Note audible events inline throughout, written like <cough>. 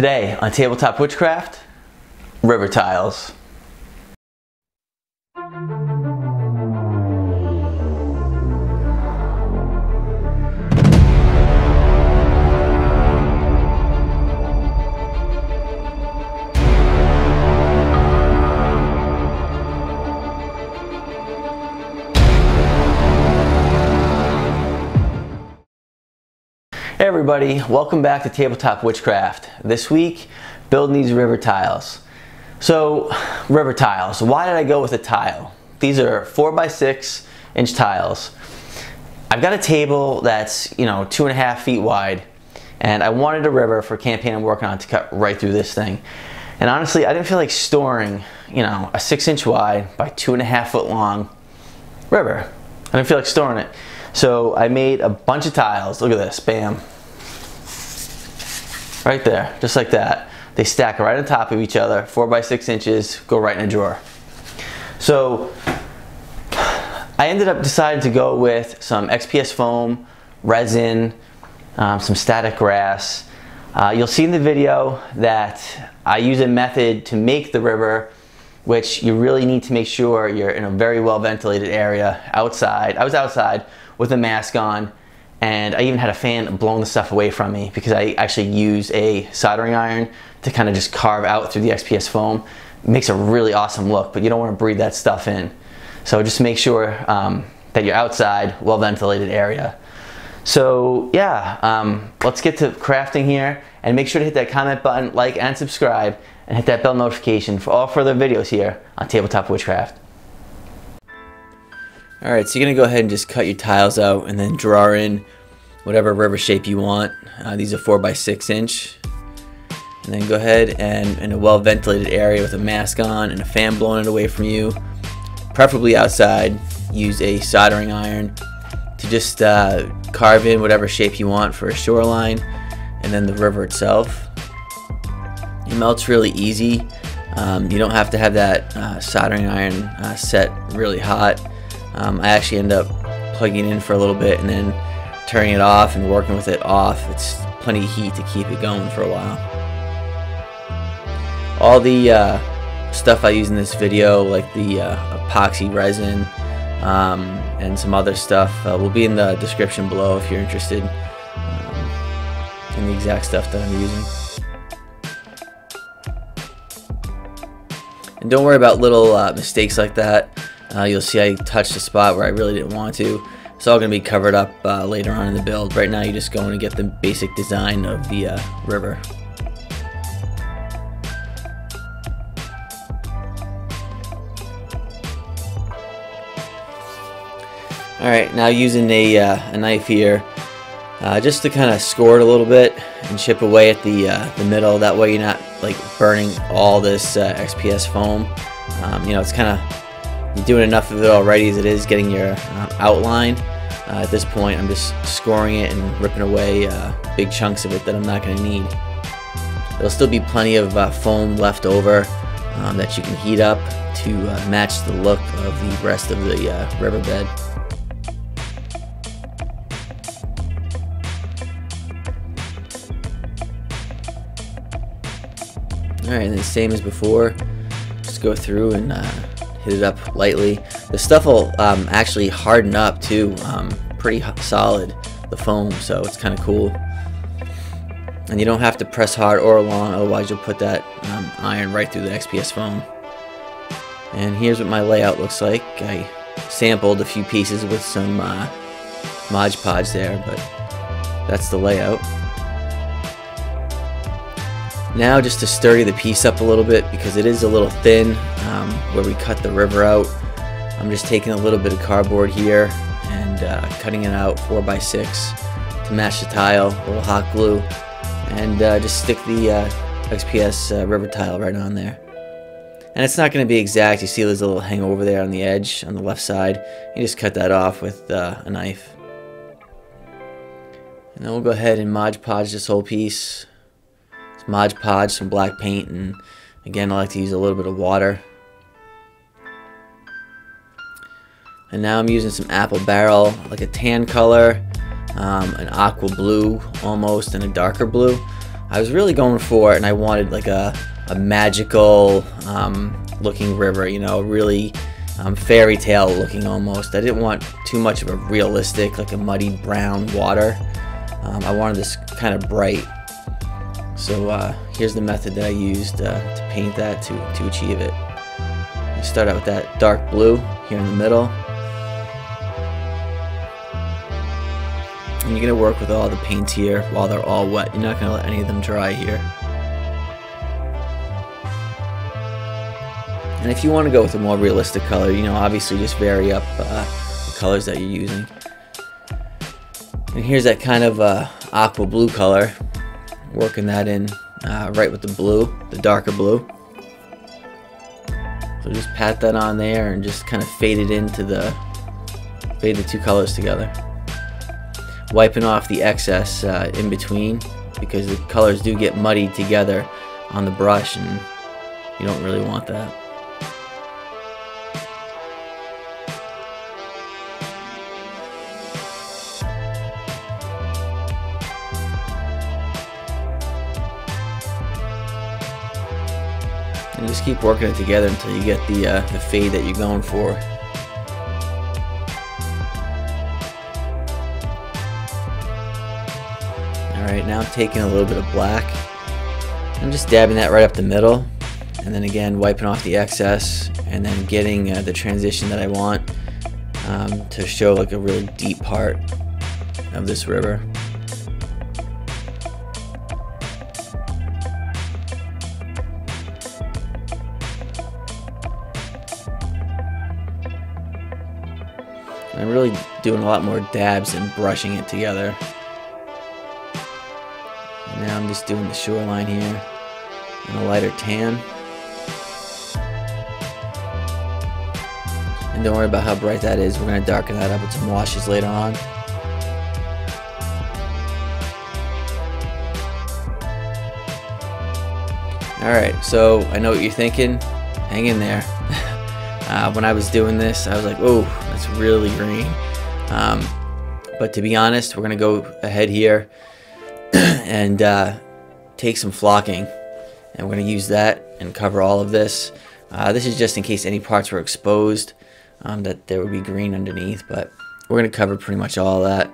Today on Tabletop Witchcraft, river tiles. Everybody, welcome back to Tabletop Witchcraft. This week, building these river tiles. So, river tiles, why did I go with a tile? These are four by six inch tiles. I've got a table that's, you know, two and a half feet wide, and I wanted a river for a campaign I'm working on to cut right through this thing. And honestly, I didn't feel like storing, you know, a six inch wide by two and a half foot long river. I didn't feel like storing it. So I made a bunch of tiles. Look at this, bam. Right there, just like that. They stack right on top of each other, four by six inches, go right in a drawer. So I ended up deciding to go with some XPS foam, resin, um, some static grass. Uh, you'll see in the video that I use a method to make the river which you really need to make sure you're in a very well ventilated area outside. I was outside with a mask on and I even had a fan blowing the stuff away from me because I actually use a soldering iron to kind of just carve out through the XPS foam. It makes a really awesome look, but you don't want to breathe that stuff in. So just make sure um, that you're outside, well ventilated area. So yeah, um, let's get to crafting here and make sure to hit that comment button, like and subscribe and hit that bell notification for all further videos here on Tabletop Witchcraft. Alright, so you're going to go ahead and just cut your tiles out and then draw in whatever river shape you want. Uh, these are 4 by 6 inch. And then go ahead and in a well ventilated area with a mask on and a fan blowing it away from you, preferably outside, use a soldering iron to just uh, carve in whatever shape you want for a shoreline and then the river itself. It melts really easy. Um, you don't have to have that uh, soldering iron uh, set really hot. Um, I actually end up plugging in for a little bit and then turning it off and working with it off. It's plenty of heat to keep it going for a while. All the uh, stuff I use in this video, like the uh, epoxy resin um, and some other stuff, uh, will be in the description below if you're interested um, in the exact stuff that I'm using. And don't worry about little uh, mistakes like that. Uh, you'll see I touched a spot where I really didn't want to. It's all going to be covered up uh, later on in the build. Right now you're just going to get the basic design of the uh, river. Alright, now using a, uh, a knife here, uh, just to kind of score it a little bit and chip away at the uh, the middle. That way you're not like burning all this XPS foam. Um, you know, it's kind of doing enough of it already as it is getting your uh, outline. Uh, at this point, I'm just scoring it and ripping away uh, big chunks of it that I'm not going to need. There'll still be plenty of uh, foam left over um, that you can heat up to uh, match the look of the rest of the uh, riverbed. Alright, and then same as before, just go through and hit it up lightly. The stuff will um, actually harden up too, um, pretty solid, the foam, so it's kind of cool. And you don't have to press hard or long, otherwise you'll put that um, iron right through the XPS foam. And here's what my layout looks like. I sampled a few pieces with some uh, Mod Podge there, but that's the layout. Now just to sturdy the piece up a little bit because it is a little thin um, where we cut the river out. I'm just taking a little bit of cardboard here and uh, cutting it out 4x6 to match the tile, a little hot glue, and uh, just stick the uh, XPS uh, river tile right on there. And it's not going to be exact. You see there's a little hangover there on the edge on the left side. You just cut that off with uh, a knife. And then we'll go ahead and Mod Podge this whole piece some Mod Podge, some black paint, and again I like to use a little bit of water. And now I'm using some apple barrel, like a tan color, um, an aqua blue almost, and a darker blue. I was really going for it and I wanted like a, a magical um, looking river, you know, really um, fairy tale looking almost. I didn't want too much of a realistic, like a muddy brown water. Um, I wanted this kind of bright. So uh, here's the method that I used uh, to paint that to, to achieve it. You start out with that dark blue here in the middle. And you're going to work with all the paints here while they're all wet. You're not going to let any of them dry here. And if you want to go with a more realistic color, you know, obviously just vary up uh, the colors that you're using. And here's that kind of uh, aqua blue color, working that in uh, right with the blue, the darker blue. So just pat that on there and just kind of fade it into the, fade the two colors together. Wiping off the excess uh, in between because the colors do get muddied together on the brush and you don't really want that. And just keep working it together until you get the, uh, the fade that you're going for. Alright, now I'm taking a little bit of black. I'm just dabbing that right up the middle and then again wiping off the excess and then getting uh, the transition that I want um, to show like a really deep part of this river. Really doing a lot more dabs and brushing it together. And now I'm just doing the shoreline here in a lighter tan. And don't worry about how bright that is. We're going to darken that up with some washes later on. Alright, so I know what you're thinking. Hang in there. <laughs> uh, when I was doing this, I was like, oh, that's really green. Um, but to be honest, we're going to go ahead here <clears throat> and uh, take some flocking. And we're going to use that and cover all of this. Uh, this is just in case any parts were exposed um, that there would be green underneath. But we're going to cover pretty much all that.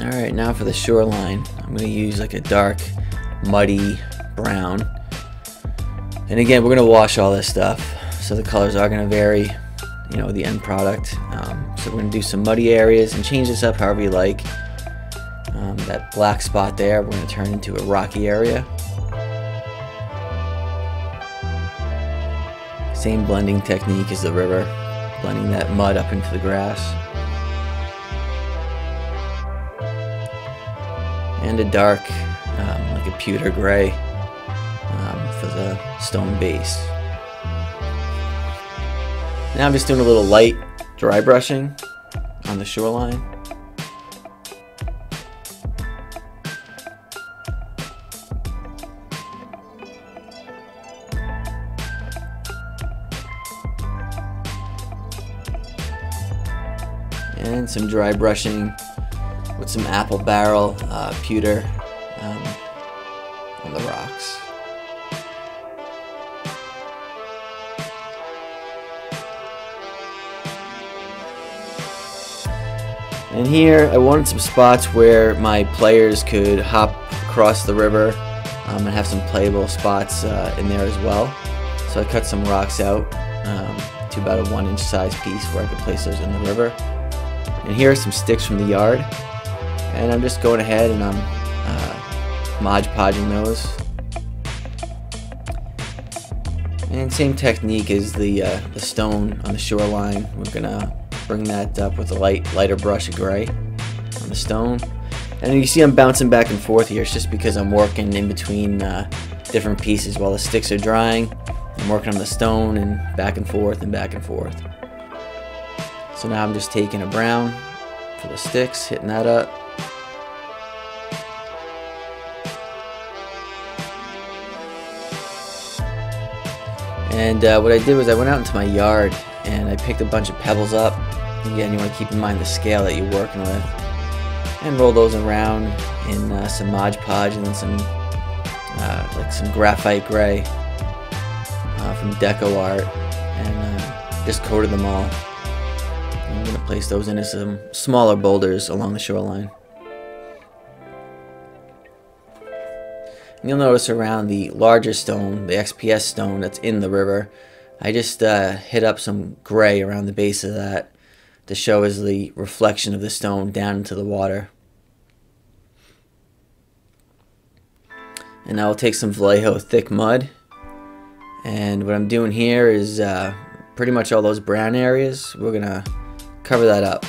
Alright, now for the shoreline. I'm going to use like a dark, muddy brown. And again, we're going to wash all this stuff. So the colors are going to vary, you know, the end product. Um, so we're to do some muddy areas and change this up however you like. Um, that black spot there, we're to turn into a rocky area. Same blending technique as the river, blending that mud up into the grass. And a dark, um, like a pewter gray um, for the stone base. Now I'm just doing a little light dry brushing on the shoreline. And some dry brushing with some apple barrel uh, pewter um, on the rocks. And here I wanted some spots where my players could hop across the river um, and have some playable spots uh, in there as well. So I cut some rocks out um, to about a one inch size piece where I could place those in the river. And here are some sticks from the yard and I'm just going ahead and I'm uh, Mod Podging those. And same technique as the, uh, the stone on the shoreline. We're gonna bring that up with a light, lighter brush of gray on the stone. And you see I'm bouncing back and forth here. It's just because I'm working in between uh, different pieces while the sticks are drying. I'm working on the stone and back and forth and back and forth. So now I'm just taking a brown for the sticks, hitting that up. And uh, what I did was I went out into my yard and I picked a bunch of pebbles up. Again, you want to keep in mind the scale that you're working with. And roll those around in uh, some Mod Podge and then some uh, like some graphite gray uh, from Deco Art and uh, just coated them all. I'm going to place those into some smaller boulders along the shoreline. You'll notice around the larger stone, the XPS stone that's in the river, I just uh, hit up some gray around the base of that to show as the reflection of the stone down into the water. And now I'll take some Vallejo thick mud. And what I'm doing here is uh, pretty much all those brown areas. We're to cover that up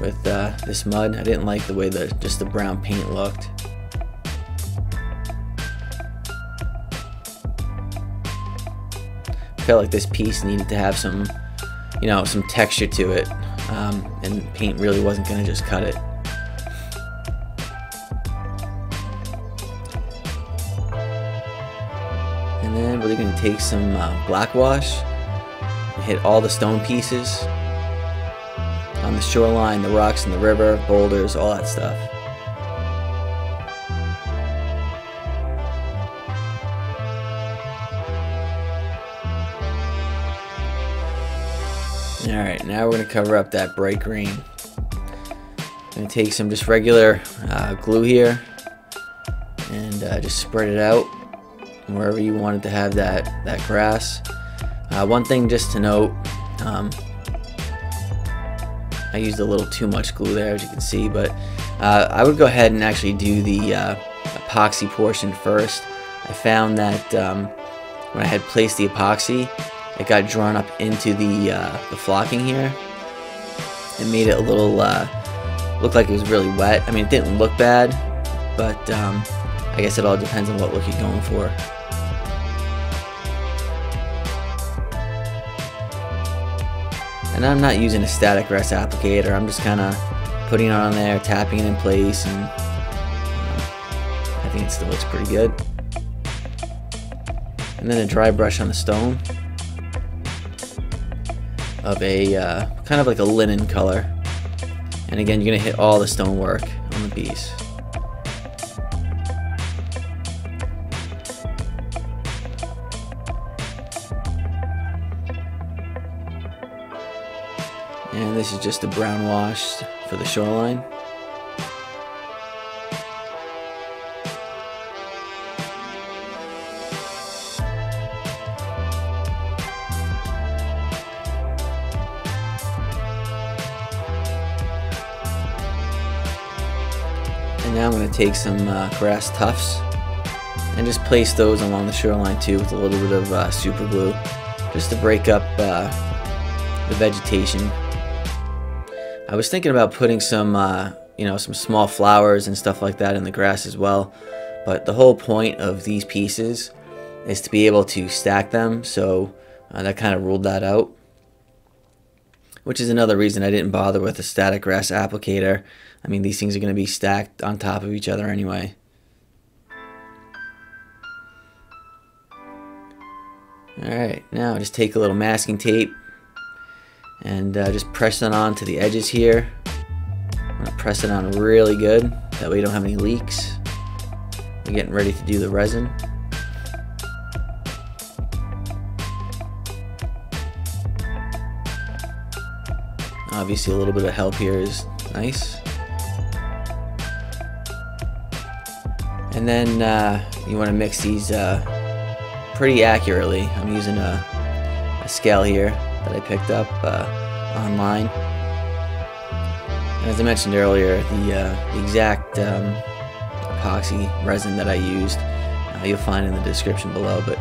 with uh, this mud. I didn't like the way the just the brown paint looked. Felt like this piece needed to have some, you know, some texture to it. Um, and paint really wasn't going to just cut it. And then we're going to take some uh, black wash, and hit all the stone pieces on the shoreline, the rocks in the river, boulders, all that stuff. Alright, now we're going to cover up that bright green. I'm going to take some just regular uh, glue here and uh, just spread it out wherever you wanted to have that, that grass. Uh, one thing just to note, um, I used a little too much glue there as you can see, but uh, I would go ahead and actually do the uh, epoxy portion first. I found that um, when I had placed the epoxy, it got drawn up into the uh, the flocking here. It made it a little uh, look like it was really wet. I mean, it didn't look bad, but um, I guess it all depends on what look you're going for. And I'm not using a static grass applicator. I'm just kind of putting it on there, tapping it in place, and um, I think it still looks pretty good. And then a dry brush on the stone of a uh, kind of like a linen color. And again, you're going to hit all the stonework on the piece. And this is just a brown wash for the shoreline. Take some uh, grass tufts and just place those along the shoreline too with a little bit of uh, super glue just to break up uh, the vegetation. I was thinking about putting some uh, you know some small flowers and stuff like that in the grass as well but the whole point of these pieces is to be able to stack them so uh, that kind of ruled that out which is another reason I didn't bother with a static grass applicator. I mean, these things are going to be stacked on top of each other anyway. Alright, now just take a little masking tape and uh, just press it on to the edges here. I'm going to press it on really good, that way you don't have any leaks. We're getting ready to do the resin. Obviously a little bit of help here is nice. And then uh, you want to mix these uh, pretty accurately. I'm using a, a, scale here that I picked up uh, online. As I mentioned earlier, the, uh, the exact um, epoxy resin that I used, uh, you'll find in the description below. But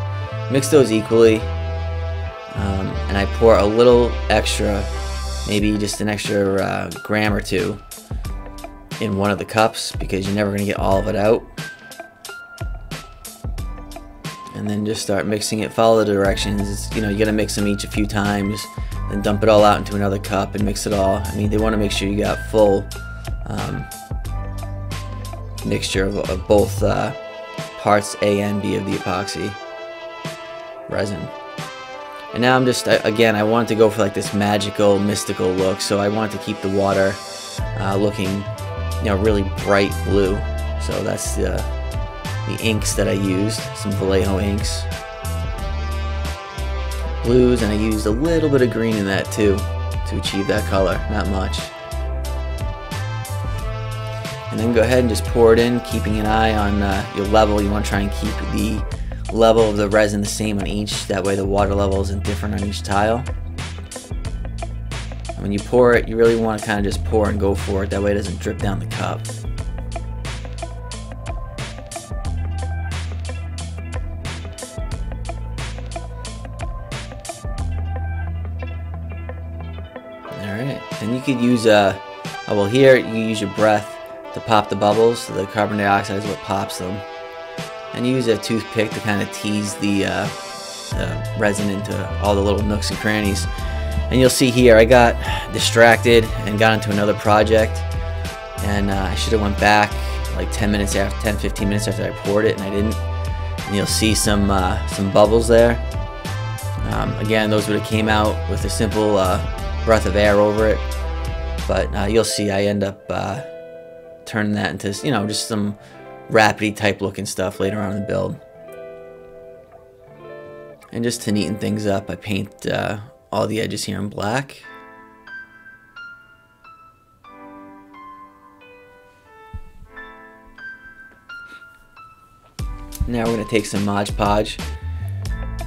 mix those equally, um, and I pour a little extra maybe just an extra uh, gram or two in one of the cups because you're never going to get all of it out. And then just start mixing it, follow the directions. It's, you know, you got to mix them each a few times, then dump it all out into another cup and mix it all. I mean, they want to make sure you got full um, mixture of, of both uh, parts A and B of the epoxy resin. And now I'm just, again, I wanted to go for like this magical, mystical look. So I wanted to keep the water uh, looking, you know, really bright blue. So that's the, the inks that I used, some Vallejo inks. Blues, and I used a little bit of green in that too to achieve that color, not much. And then go ahead and just pour it in, keeping an eye on uh, your level. You want to try and keep the level of the resin the same on each. That way the water level isn't different on each tile. When you pour it, you really want to kind of just pour and go for it. That way it doesn't drip down the cup. Alright, and you could use, a, oh, well here you use your breath to pop the bubbles. So the carbon dioxide is what pops them and use a toothpick to kind of tease the, uh, the resin into all the little nooks and crannies. And you'll see here, I got distracted and got into another project, and uh, I should have went back like 10 minutes after, 10, 15 minutes after I poured it, and I didn't. And you'll see some uh, some bubbles there. Um, again, those would have came out with a simple uh, breath of air over it, but uh, you'll see I end up uh, turning that into you know just some rapidy type looking stuff later on in the build. And just to neaten things up, I paint uh, all the edges here in black. Now we're going to take some Mod Podge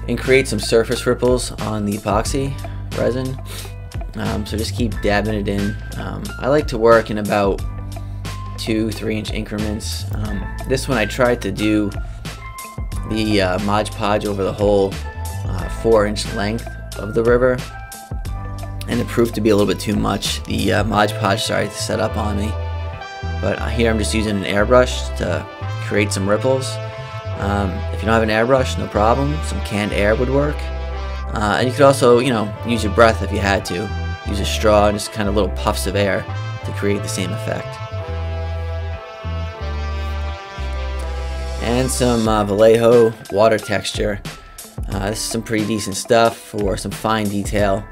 and create some surface ripples on the epoxy resin. Um, so just keep dabbing it in. Um, I like to work in about two, three inch increments. Um, this one I tried to do the uh, Mod Podge over the whole uh, four inch length of the river and it proved to be a little bit too much. The uh, Mod Podge started to set up on me. But uh, here I'm just using an airbrush to create some ripples. Um, if you don't have an airbrush, no problem. Some canned air would work. Uh, and you could also, you know, use your breath if you had to. Use a straw and just kind of little puffs of air to create the same effect. And some uh, Vallejo water texture. Uh, this is some pretty decent stuff for some fine detail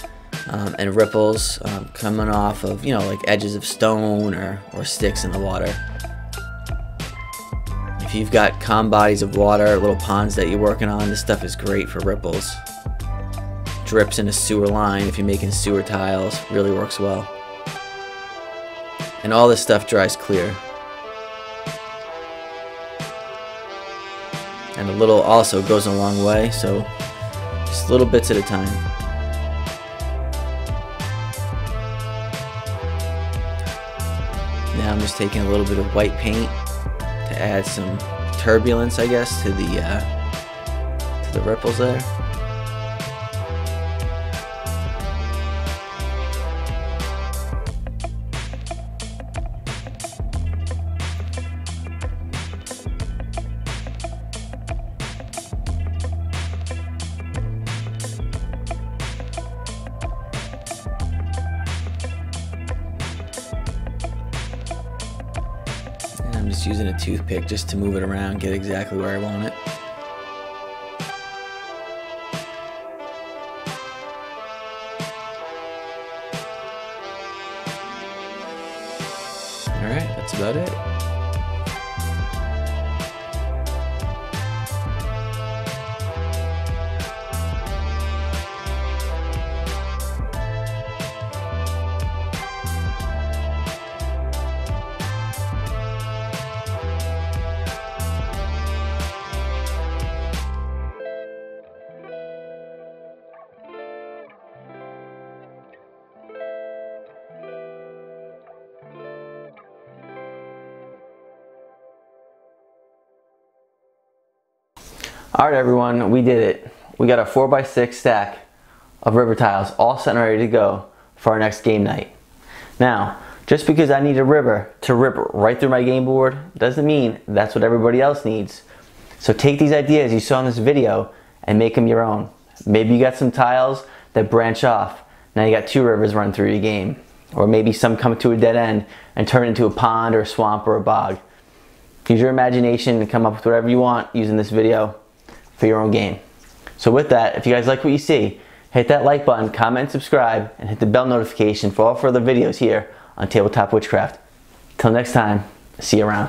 um, and ripples um, coming off of, you know, like edges of stone or, or sticks in the water. If you've got calm bodies of water, little ponds that you're working on, this stuff is great for ripples. Drips in a sewer line if you're making sewer tiles, really works well. And all this stuff dries clear. And a little also goes a long way so just little bits at a time. Now I'm just taking a little bit of white paint to add some turbulence I guess to the uh, to the ripples there using a toothpick just to move it around, get exactly where I want it. All right, everyone, we did it. We got a 4x6 stack of river tiles all set and ready to go for our next game night. Now, just because I need a river to rip right through my game board doesn't mean that's what everybody else needs. So take these ideas you saw in this video and make them your own. Maybe you got some tiles that branch off. Now you got two rivers running through your game. Or maybe some come to a dead end and turn into a pond or a swamp or a bog. Use your imagination and come up with whatever you want using this video for your own game. So with that, if you guys like what you see, Hit that like button, comment, subscribe, and hit the bell notification for all further videos here on Tabletop Witchcraft. Till next time, see you around.